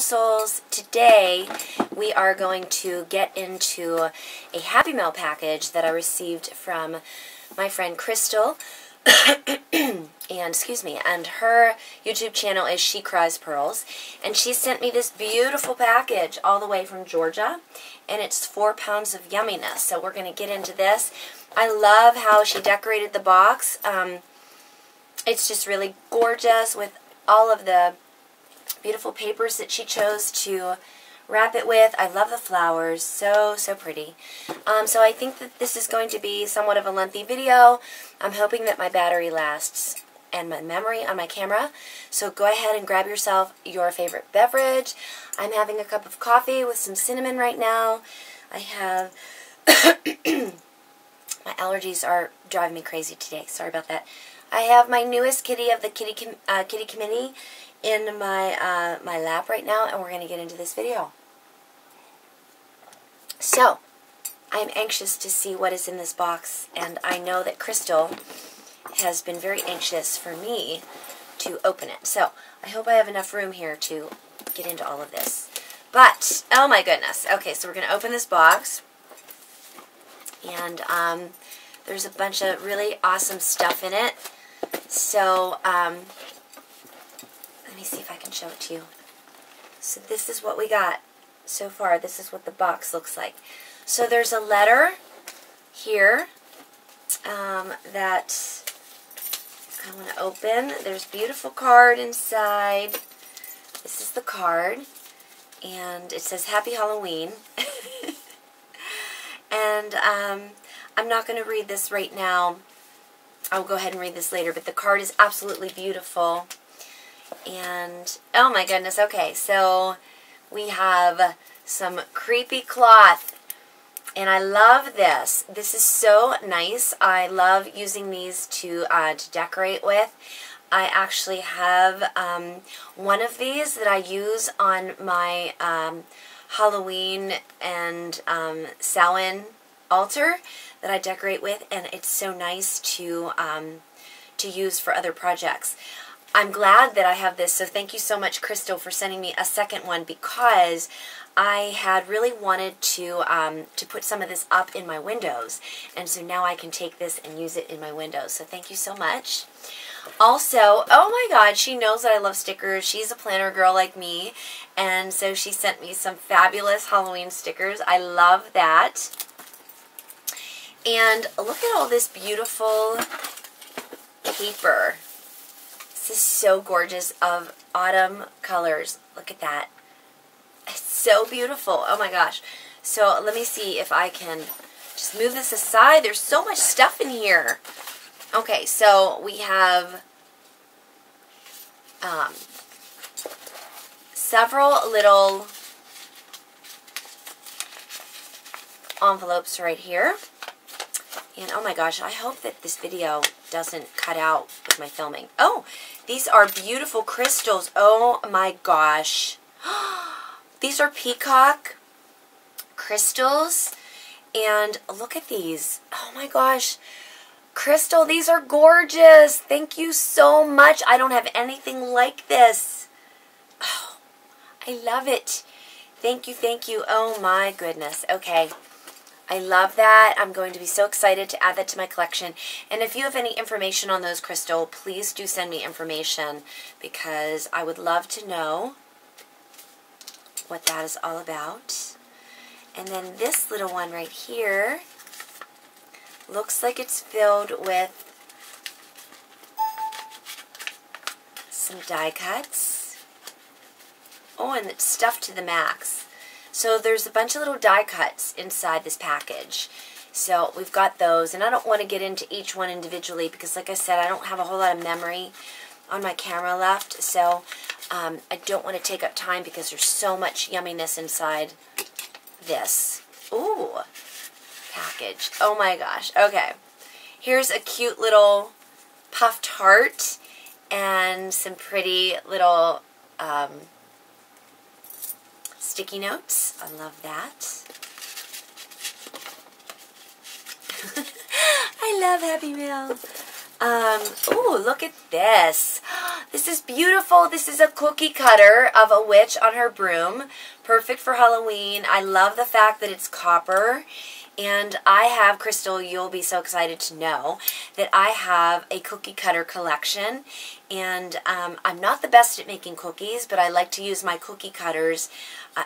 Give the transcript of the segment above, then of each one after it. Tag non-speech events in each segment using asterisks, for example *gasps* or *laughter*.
Souls. Today we are going to get into a Happy Mail package that I received from my friend Krystal. *coughs* and excuse me, and her YouTube channel is She Cries Pearls. And she sent me this beautiful package all the way from Georgia. And it's four pounds of yumminess. So we're going to get into this. I love how she decorated the box. Um, it's just really gorgeous with all of the beautiful papers that she chose to wrap it with. I love the flowers. So, so pretty. Um, so I think that this is going to be somewhat of a lengthy video. I'm hoping that my battery lasts and my memory on my camera. So go ahead and grab yourself your favorite beverage. I'm having a cup of coffee with some cinnamon right now. I have... *coughs* my allergies are driving me crazy today. Sorry about that. I have my newest kitty of the kitty com uh, kitty committee in my uh, my lap right now, and we're going to get into this video. So, I'm anxious to see what is in this box, and I know that Krystal has been very anxious for me to open it. So, I hope I have enough room here to get into all of this. But, oh my goodness. Okay, so we're going to open this box. And um, there's a bunch of really awesome stuff in it. So, um, let me see if I can show it to you. So this is what we got so far. This is what the box looks like. So there's a letter here um, that I want to open. There's a beautiful card inside. This is the card. And it says Happy Halloween. *laughs* and um, I'm not going to read this right now. I'll go ahead and read this later. But the card is absolutely beautiful. And, oh my goodness, okay, so we have some creepy cloth. And I love this. This is so nice. I love using these to, uh, to decorate with. I actually have um, one of these that I use on my um, Halloween and um, Samhain altar that I decorate with, and it's so nice to um, to use for other projects. I'm glad that I have this, so thank you so much, Krystal, for sending me a second one because I had really wanted to um, to put some of this up in my windows, and so now I can take this and use it in my windows. So thank you so much. Also, oh my god, she knows that I love stickers. She's a planner girl like me, and so she sent me some fabulous Halloween stickers. I love that. And look at all this beautiful paper. This is so gorgeous of autumn colors. Look at that. It's so beautiful. Oh my gosh. So let me see if I can just move this aside. There's so much stuff in here. Okay, so we have um, several little envelopes right here. And oh my gosh, I hope that this video doesn't cut out with my filming. Oh, these are beautiful crystals. Oh my gosh. *gasps* these are peacock crystals. And look at these. Oh my gosh. Krystal, these are gorgeous. Thank you so much. I don't have anything like this. Oh, I love it. Thank you, thank you. Oh my goodness. Okay. I love that. I'm going to be so excited to add that to my collection. And if you have any information on those, Krystal, please do send me information because I would love to know what that is all about. And then this little one right here looks like it's filled with some die cuts. Oh, and it's stuffed to the max. So there's a bunch of little die cuts inside this package. So we've got those, and I don't want to get into each one individually because, like I said, I don't have a whole lot of memory on my camera left, so um, I don't want to take up time because there's so much yumminess inside this. Ooh, package. Oh my gosh. Okay, here's a cute little puffed heart and some pretty little um, sticky notes. I love that. *laughs* I love Happy Mail. Um, oh, look at this. *gasps* This is beautiful. This is a cookie cutter of a witch on her broom. Perfect for Halloween. I love the fact that it's copper. And I have, Krystal, you'll be so excited to know that I have a cookie cutter collection. And um, I'm not the best at making cookies, but I like to use my cookie cutters.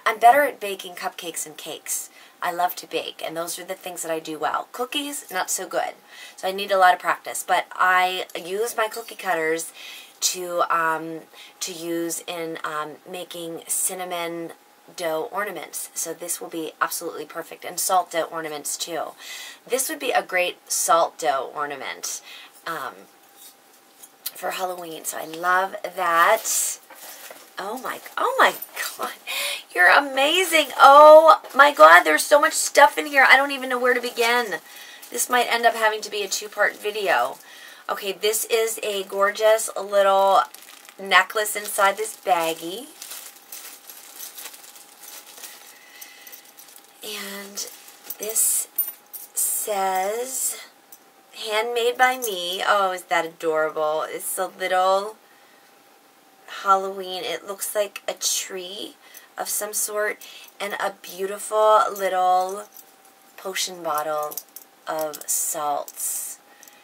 I'm better at baking cupcakes and cakes. I love to bake, and those are the things that I do well. Cookies, not so good. So I need a lot of practice. But I use my cookie cutters to um, to use in um, making cinnamon dough ornaments. So this will be absolutely perfect. And salt dough ornaments too. This would be a great salt dough ornament um, for Halloween. So I love that. Oh my, oh my God. You're amazing. Oh my God, there's so much stuff in here. I don't even know where to begin. This might end up having to be a two-part video. Okay, this is a gorgeous little necklace inside this baggie. And this says, handmade by me. Oh, is that adorable. It's a little Halloween. It looks like a tree of some sort and a beautiful little potion bottle of salts.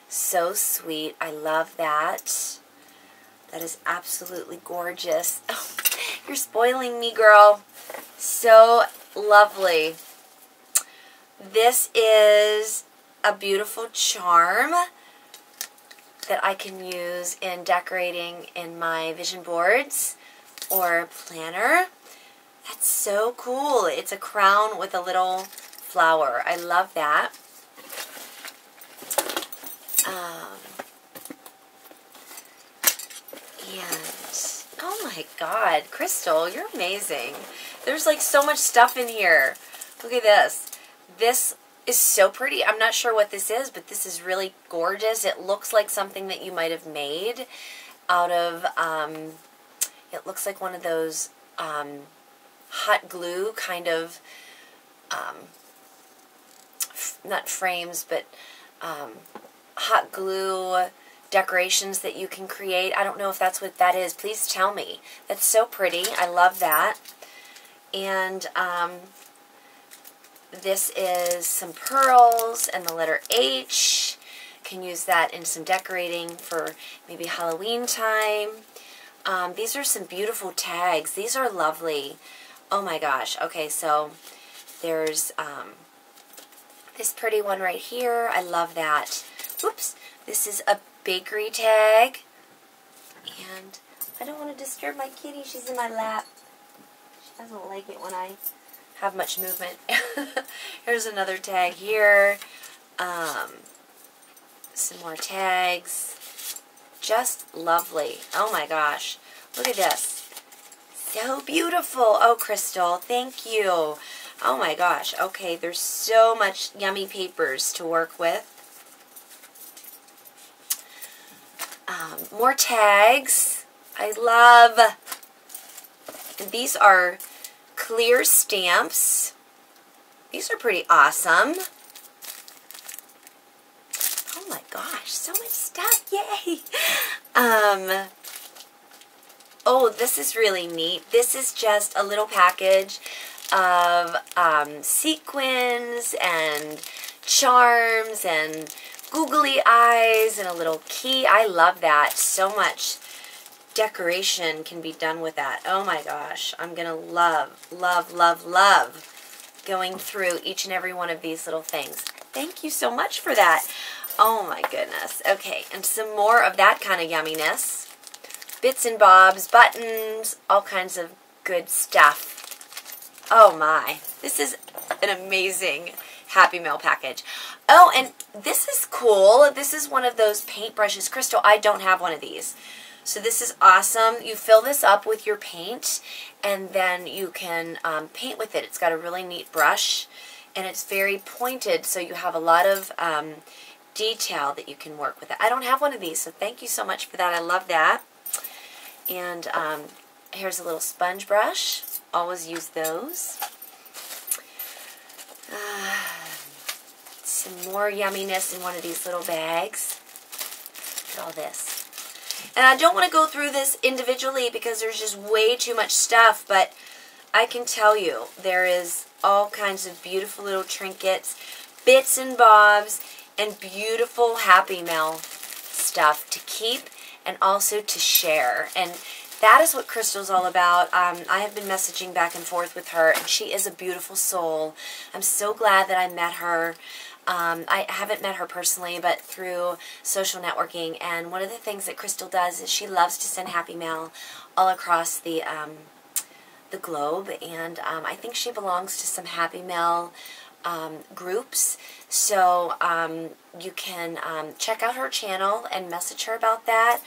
So sweet. I love that. That is absolutely gorgeous. Oh, *laughs* you're spoiling me, girl. So lovely. This is a beautiful charm that I can use in decorating in my vision boards or planner. That's so cool. It's a crown with a little flower. I love that. Um, and, oh my god, Krystal, you're amazing. There's like so much stuff in here. Look at this. This is so pretty. I'm not sure what this is, but this is really gorgeous. It looks like something that you might have made out of, um, it looks like one of those um, hot glue kind of, um, not frames, but um, hot glue decorations that you can create. I don't know if that's what that is. Please tell me. That's so pretty. I love that. And um, this is some pearls and the letter H. Can use that in some decorating for maybe Halloween time. Um, these are some beautiful tags. These are lovely. Oh my gosh. Okay, so there's um, this pretty one right here. I love that. Whoops. This is a bakery tag. And I don't want to disturb my kitty. She's in my lap. She doesn't like it when I have much movement. *laughs* Here's another tag here. Um, some more tags. Just lovely. Oh my gosh. Look at this. So beautiful. Oh, Krystal, thank you. Oh my gosh. Okay, there's so much yummy papers to work with. Um, more tags. I love. And these are clear stamps. These are pretty awesome. Oh my gosh, so much stuff. *laughs* Yay! Um, oh, this is really neat. This is just a little package of um, sequins and charms and googly eyes and a little key. I love that so much decoration can be done with that. Oh my gosh, I'm going to love, love, love, love going through each and every one of these little things. Thank you so much for that. Oh my goodness. Okay, and some more of that kind of yumminess. Bits and bobs, buttons, all kinds of good stuff. Oh my. This is an amazing Happy Mail package. Oh, and this is cool. This is one of those paintbrushes. Krystal, I don't have one of these. So this is awesome. You fill this up with your paint and then you can um, paint with it. It's got a really neat brush and it's very pointed so you have a lot of um, detail that you can work with it. I don't have one of these so thank you so much for that. I love that. And um, here's a little sponge brush. Always use those. Uh, some more yumminess in one of these little bags. Look at all this. And I don't want to go through this individually because there's just way too much stuff, but I can tell you there is all kinds of beautiful little trinkets, bits and bobs, and beautiful Happy Mail stuff to keep and also to share. And that is what Krystal's all about. Um, I have been messaging back and forth with her, and she is a beautiful soul. I'm so glad that I met her. Um, I haven't met her personally, but through social networking. And one of the things that Krystal does is she loves to send happy mail all across the um, the globe. And um, I think she belongs to some happy mail um, groups. So um, you can um, check out her channel and message her about that.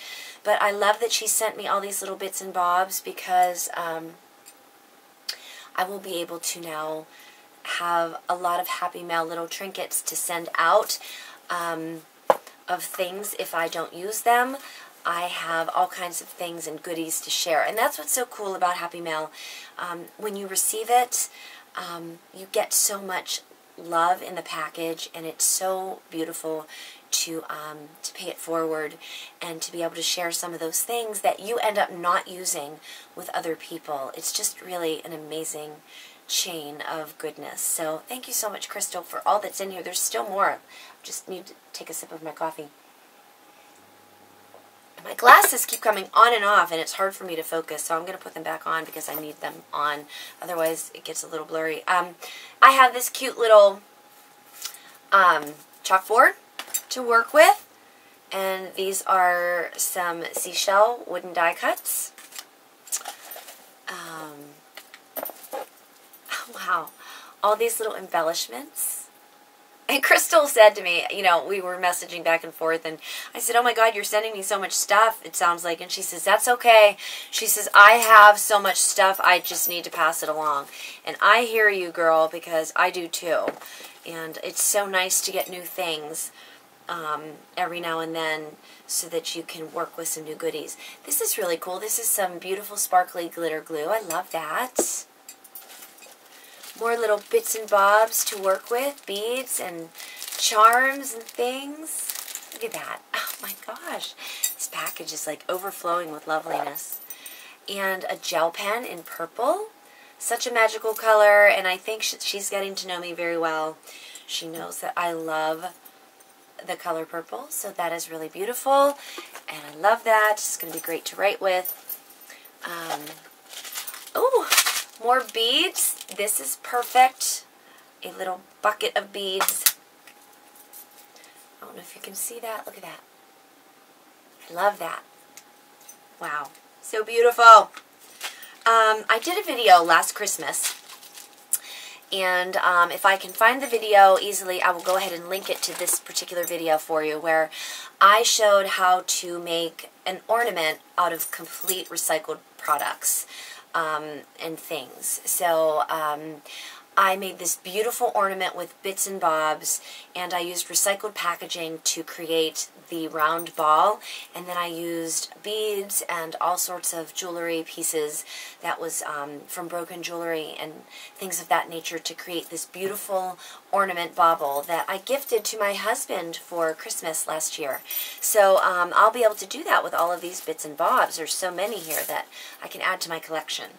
But I love that she sent me all these little bits and bobs because I will be able to now have a lot of Happy Mail little trinkets to send out um, of things if I don't use them. I have all kinds of things and goodies to share. And that's what's so cool about Happy Mail. Um, when you receive it, um, you get so much love in the package and it's so beautiful to um, to pay it forward and to be able to share some of those things that you end up not using with other people. It's just really an amazing chain of goodness. So thank you so much, Krystal, for all that's in here. There's still more. I just need to take a sip of my coffee. My glasses keep coming on and off, and it's hard for me to focus, so I'm going to put them back on because I need them on. Otherwise, it gets a little blurry. Um, I have this cute little um, chalkboard to work with. And these are some seashell wooden die cuts. Um, *laughs* wow. All these little embellishments. And Krystal said to me, you know, we were messaging back and forth, and I said, oh my God, you're sending me so much stuff, it sounds like. And she says, that's okay. She says, I have so much stuff, I just need to pass it along. And I hear you, girl, because I do too. And it's so nice to get new things um, every now and then so that you can work with some new goodies. This is really cool. This is some beautiful sparkly glitter glue. I love that. More little bits and bobs to work with, beads and charms and things. Look at that. *laughs* Oh my gosh. This package is like overflowing with loveliness. And a gel pen in purple. Such a magical color, and I think she's getting to know me very well. She knows that I love the color purple, so that is really beautiful, and I love that. It's going to be great to write with. Um, oh, more beads. This is perfect. A little bucket of beads. I don't know if you can see that. Look at that. I love that. Wow. So beautiful. Um, I did a video last Christmas and um, if I can find the video easily, I will go ahead and link it to this particular video for you where I showed how to make an ornament out of complete recycled products um, and things. So um, I made this beautiful ornament with bits and bobs and I used recycled packaging to create the round ball and then I used beads and all sorts of jewelry pieces that was um, from broken jewelry and things of that nature to create this beautiful ornament bauble that I gifted to my husband for Christmas last year. So um, I'll be able to do that with all of these bits and bobs. There's so many here that I can add to my collection.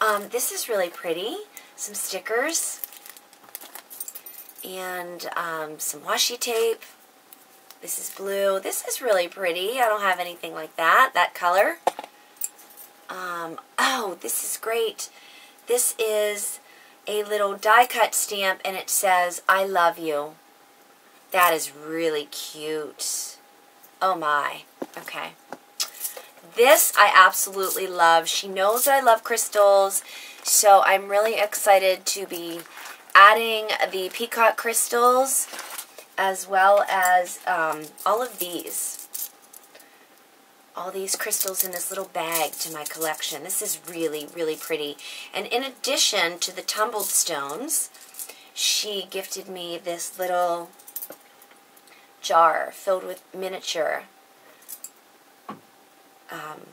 Um, this is really pretty some stickers, and um, some washi tape. This is blue. This is really pretty. I don't have anything like that, that color. Um, oh, this is great. This is a little die cut stamp and it says, I love you. That is really cute. Oh my. Okay. This I absolutely love. She knows that I love crystals. So I'm really excited to be adding the peacock crystals as well as um, all of these. All these crystals in this little bag to my collection. This is really, really pretty. And in addition to the tumbled stones, she gifted me this little jar filled with miniature um,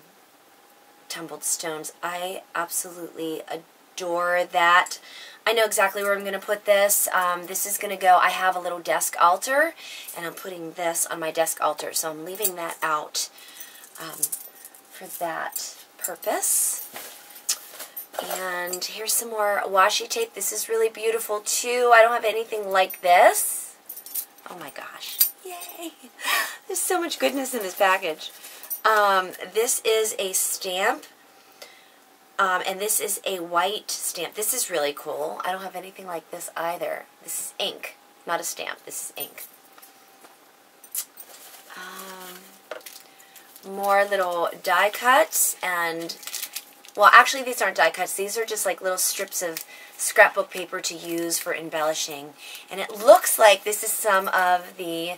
tumbled stones. I absolutely adore that. I know exactly where I'm going to put this. Um, this is going to go, I have a little desk altar, and I'm putting this on my desk altar, so I'm leaving that out um, for that purpose. And here's some more washi tape. This is really beautiful too. I don't have anything like this. Oh my gosh. Yay. *laughs* There's so much goodness in this package. Um, this is a stamp. Um, and this is a white stamp. This is really cool. I don't have anything like this either. This is ink, not a stamp. This is ink. Um, more little die cuts and well, actually, these aren't die cuts. These are just like little strips of scrapbook paper to use for embellishing. And it looks like this is some of the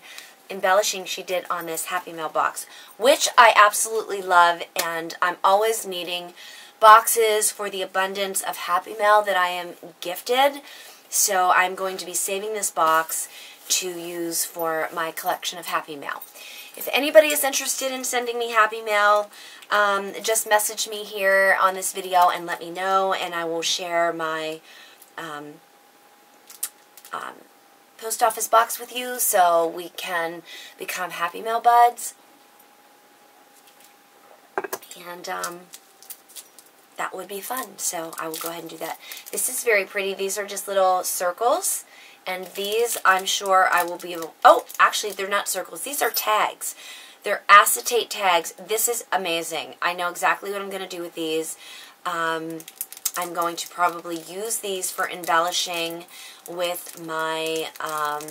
embellishing she did on this Happy Mail box, which I absolutely love. And I'm always needing boxes for the abundance of Happy Mail that I am gifted. So I'm going to be saving this box to use for my collection of Happy Mail. If anybody is interested in sending me Happy Mail, um, just message me here on this video and let me know, and I will share my um, um, post office box with you so we can become Happy Mail buds. And um, that would be fun, so I will go ahead and do that. This is very pretty. These are just little circles and these, I'm sure I will be able... Oh, actually, they're not circles. These are tags. They're acetate tags. This is amazing. I know exactly what I'm going to do with these. Um, I'm going to probably use these for embellishing with my um,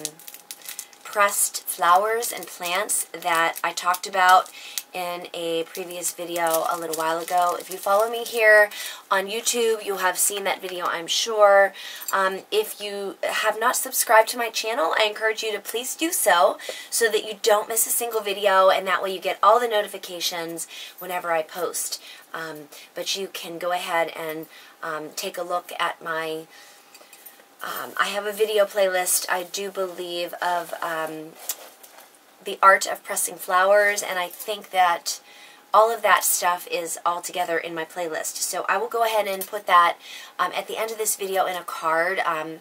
pressed flowers and plants that I talked about in a previous video a little while ago. If you follow me here on YouTube, you'll have seen that video, I'm sure. Um, if you have not subscribed to my channel, I encourage you to please do so, so that you don't miss a single video, and that way you get all the notifications whenever I post. Um, but you can go ahead and um, take a look at my um, I have a video playlist, I do believe, of um, the art of pressing flowers, and I think that all of that stuff is all together in my playlist. So I will go ahead and put that um, at the end of this video in a card, um,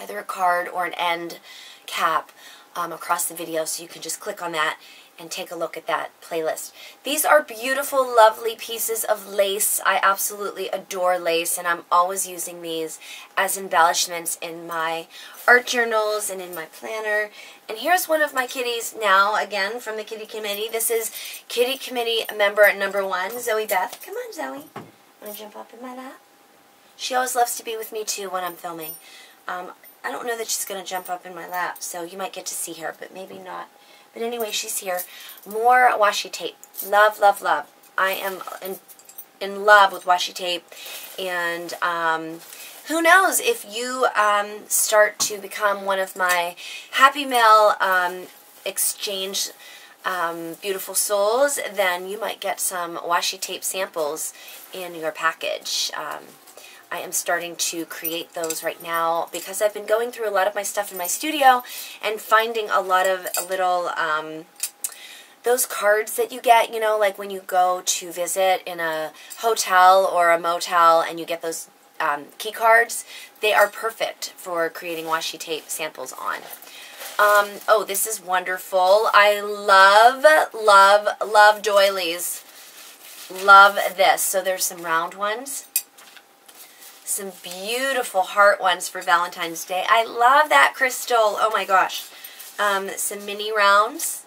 either a card or an end cap um, across the video, so you can just click on that and take a look at that playlist. These are beautiful, lovely pieces of lace. I absolutely adore lace, and I'm always using these as embellishments in my art journals and in my planner. And here's one of my kitties now, again, from the Kitty Committee. This is Kitty Committee member number one, Zoe Beth. Come on, Zoe. Want to jump up in my lap? She always loves to be with me, too, when I'm filming. Um, I don't know that she's going to jump up in my lap, so you might get to see her, but maybe not. But anyway, she's here. More washi tape. Love, love, love. I am in, in love with washi tape. And um, who knows if you um, start to become one of my Happy Mail um, exchange um, beautiful souls, then you might get some washi tape samples in your package. I am starting to create those right now because I've been going through a lot of my stuff in my studio and finding a lot of little, um, those cards that you get, you know, like when you go to visit in a hotel or a motel and you get those um, key cards, they are perfect for creating washi tape samples on. Um, oh, this is wonderful. I love, love, love doilies. Love this. So there's some round ones some beautiful heart ones for Valentine's Day. I love that Krystal. Oh my gosh. Um, some mini rounds.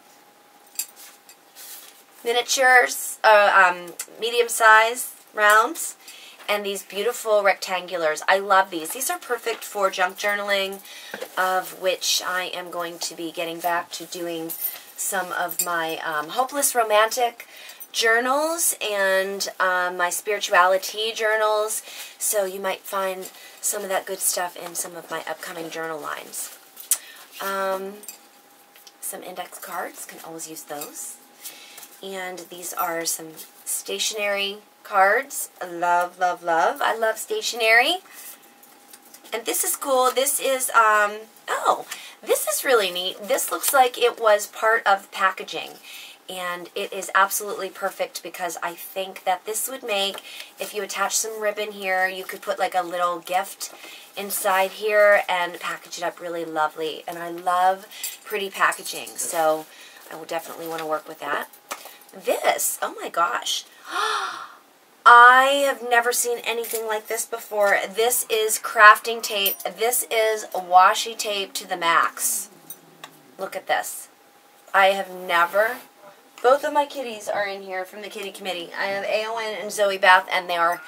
Miniatures, uh, um, medium size rounds. And these beautiful rectangulars. I love these. These are perfect for junk journaling, of which I am going to be getting back to doing some of my um, Hopeless Romantic journals and um, my spirituality journals. So you might find some of that good stuff in some of my upcoming journal lines. Um, some index cards, can always use those. And these are some stationery cards. Love, love, love. I love stationery. And this is cool. This is, um, oh, this is really neat. This looks like it was part of packaging and it is absolutely perfect because I think that this would make, if you attach some ribbon here, you could put like a little gift inside here and package it up really lovely. And I love pretty packaging, so I will definitely want to work with that. this. Oh my gosh. *gasps* I have never seen anything like this before. This is crafting tape. This is washi tape to the max. Look at this. I have never... Both of my kitties are in here from the kitty committee. I have Aowen and Zoe Beth, and they are,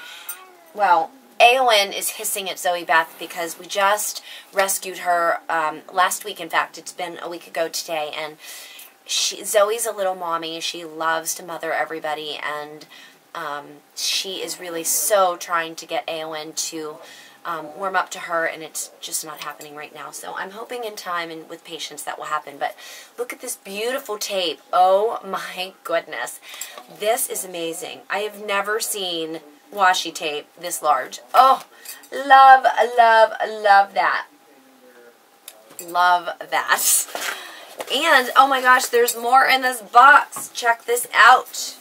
well, Aon is hissing at Zoe Beth because we just rescued her um, last week. In fact, it's been a week ago today, and she Zoe's a little mommy. She loves to mother everybody, and um, she is really so trying to get Aon to um, warm up to her, and it's just not happening right now. So I'm hoping in time and with patience that will happen. But look at this beautiful tape. Oh my goodness. This is amazing. I have never seen washi tape this large. Oh, love, love, love that. Love that. And, oh my gosh, there's more in this box. Check this out.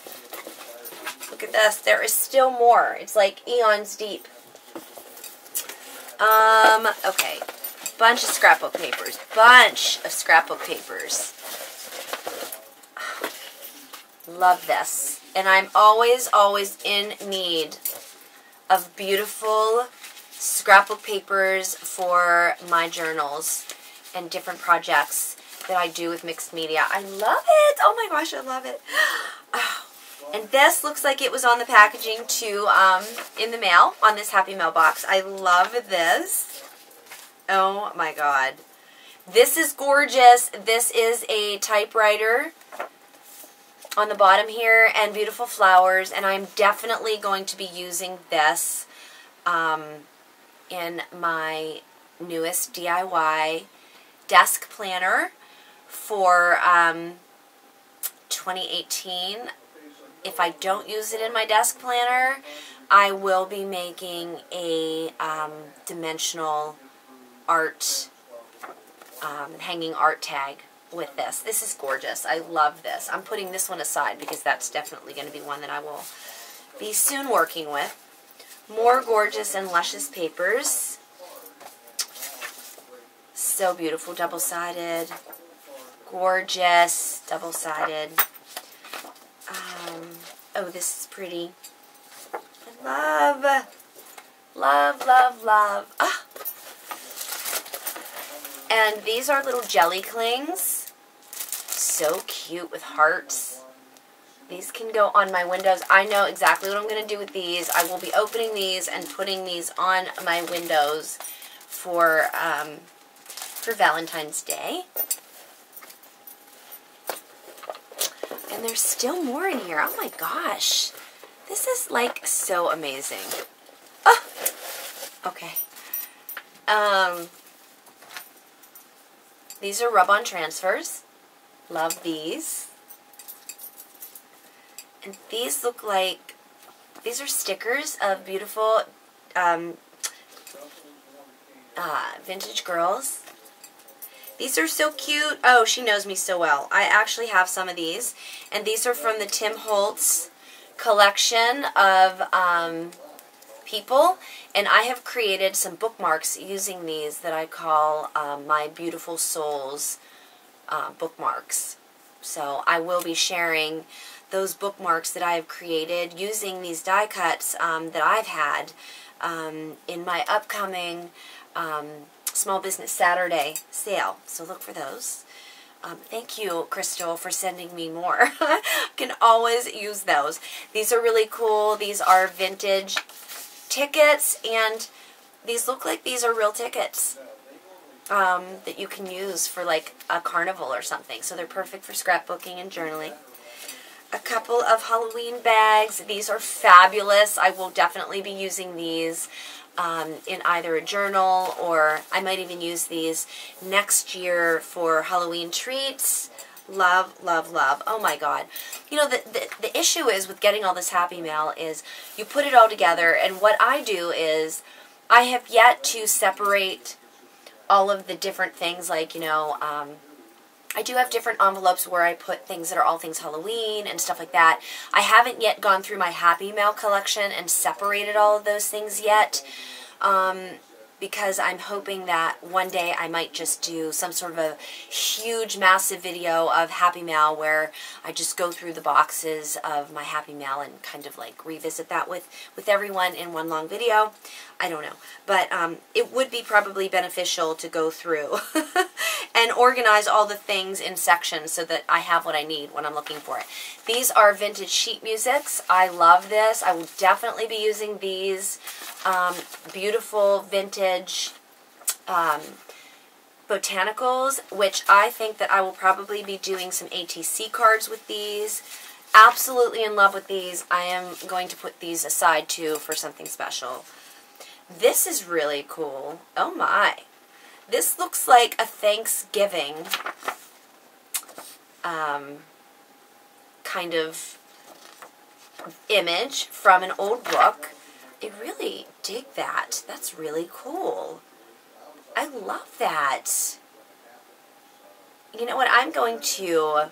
Look at this. There is still more. It's like eons deep. Um, okay. Bunch of scrapbook papers. Bunch of scrapbook papers. Love this. And I'm always, always in need of beautiful scrapbook papers for my journals and different projects that I do with mixed media. I love it. Oh my gosh, I love it. *gasps* Oh. And this looks like it was on the packaging too um, in the mail on this Happy Mail box. I love this. Oh my god. This is gorgeous. This is a typewriter on the bottom here and beautiful flowers and I'm definitely going to be using this um, in my newest DIY desk planner for um, 2018 if I don't use it in my desk planner, I will be making a um, dimensional art, um, hanging art tag with this. This is gorgeous. I love this. I'm putting this one aside because that's definitely going to be one that I will be soon working with. More gorgeous and luscious papers. So beautiful, double-sided. Gorgeous, double-sided. Oh, this is pretty. I love, love, love, love. Ah. And these are little jelly clings. So cute with hearts. These can go on my windows. I know exactly what I'm going to do with these. I will be opening these and putting these on my windows for, um, for Valentine's Day. And there's still more in here. Oh my gosh. This is like so amazing. Oh, okay. Um, these are rub-on transfers. Love these. And these look like, these are stickers of beautiful um, uh, vintage girls. These are so cute. Oh, she knows me so well. I actually have some of these. And these are from the Tim Holtz collection of um, people. And I have created some bookmarks using these that I call um, my Beautiful Souls uh, bookmarks. So I will be sharing those bookmarks that I have created using these die cuts um, that I've had um, in my upcoming um, Small Business Saturday sale. So look for those. Um, thank you, Krystal, for sending me more. *laughs* can always use those. These are really cool. These are vintage tickets, and these look like these are real tickets um, that you can use for like a carnival or something. So they're perfect for scrapbooking and journaling. A couple of Halloween bags. These are fabulous. I will definitely be using these um, in either a journal or I might even use these next year for Halloween treats. Love, love, love. Oh my God. You know, the, the, the issue is with getting all this Happy Mail is you put it all together and what I do is I have yet to separate all of the different things like, you know, um, I do have different envelopes where I put things that are all things Halloween and stuff like that. I haven't yet gone through my Happy Mail collection and separated all of those things yet. Um, because I'm hoping that one day I might just do some sort of a huge, massive video of Happy Mail where I just go through the boxes of my Happy Mail and kind of like revisit that with, with everyone in one long video. I don't know. But um, it would be probably beneficial to go through *laughs* and organize all the things in sections so that I have what I need when I'm looking for it. These are vintage sheet musics. I love this. I will definitely be using these um, beautiful vintage um, botanicals, which I think that I will probably be doing some ATC cards with these. Absolutely in love with these. I am going to put these aside too for something special. This is really cool. Oh my. This looks like a Thanksgiving um, kind of image from an old book. I really dig that. That's really cool. I love that. You know what? I'm going to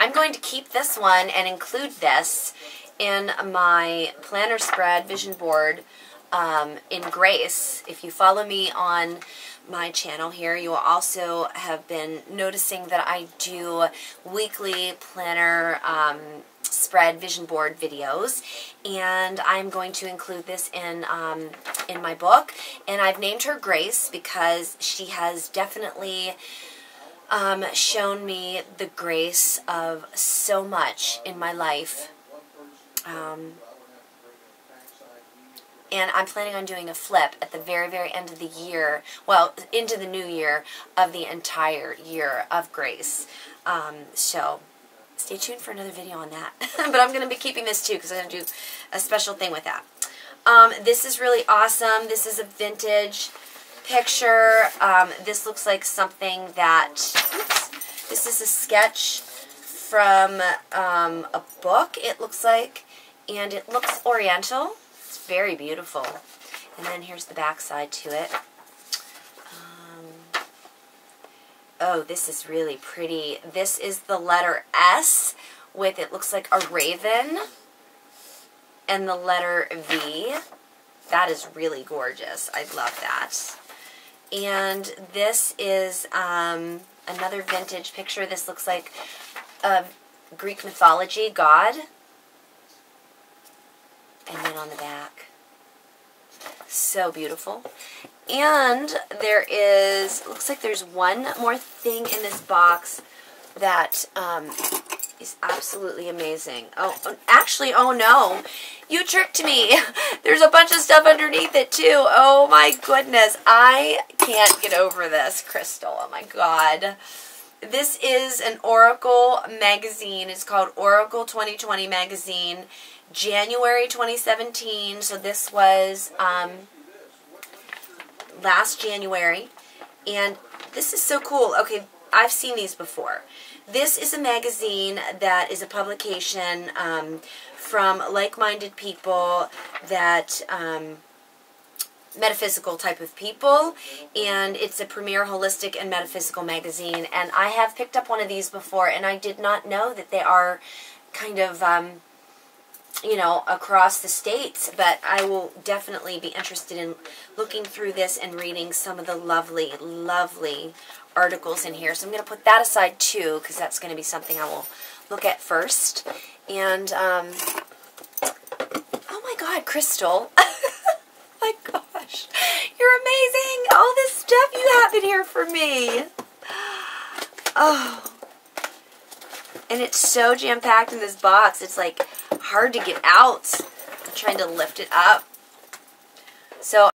I'm going to keep this one and include this in my planner spread vision board um, in Grace. If you follow me on my channel here, you will also have been noticing that I do weekly planner um, spread vision board videos. And I'm going to include this in um, in my book. And I've named her Grace because she has definitely um, shown me the grace of so much in my life. Um, and I'm planning on doing a flip at the very, very end of the year, well, into the new year of the entire year of grace. Um, so stay tuned for another video on that. *laughs* but I'm going to be keeping this too because I'm going to do a special thing with that. Um, this is really awesome. This is a vintage picture. Um, this looks like something that, oops, this is a sketch from um, a book, it looks like, and it looks oriental It's very beautiful. And then here's the back side to it. Um, oh, this is really pretty. This is the letter S with, it looks like a raven and the letter V. That is really gorgeous. I love that. And this is um, another vintage picture. This looks like a Greek mythology god and then on the back. So beautiful. And there is, looks like there's one more thing in this box that um, is absolutely amazing. Oh, oh actually, oh no. You tricked me. *laughs* There's a bunch of stuff underneath it too. Oh my goodness. I can't get over this, Krystal. Oh my god. This is an Oracle magazine. It's called Oracle 2020 magazine. January 2017. So this was um, last January. And this is so cool. Okay, I've seen these before. This is a magazine that is a publication um, from like-minded people that um, metaphysical type of people and it's a premier holistic and metaphysical magazine and I have picked up one of these before and I did not know that they are kind of um, you know, across the states, but I will definitely be interested in looking through this and reading some of the lovely, lovely articles in here. So I'm going to put that aside too, because that's going to be something I will look at first. And, um, oh my god, Krystal. *laughs* my gosh, you're amazing. All this stuff you have in here for me. Oh. And it's so jam-packed in this box. It's like hard to get out. I'm trying to lift it up. So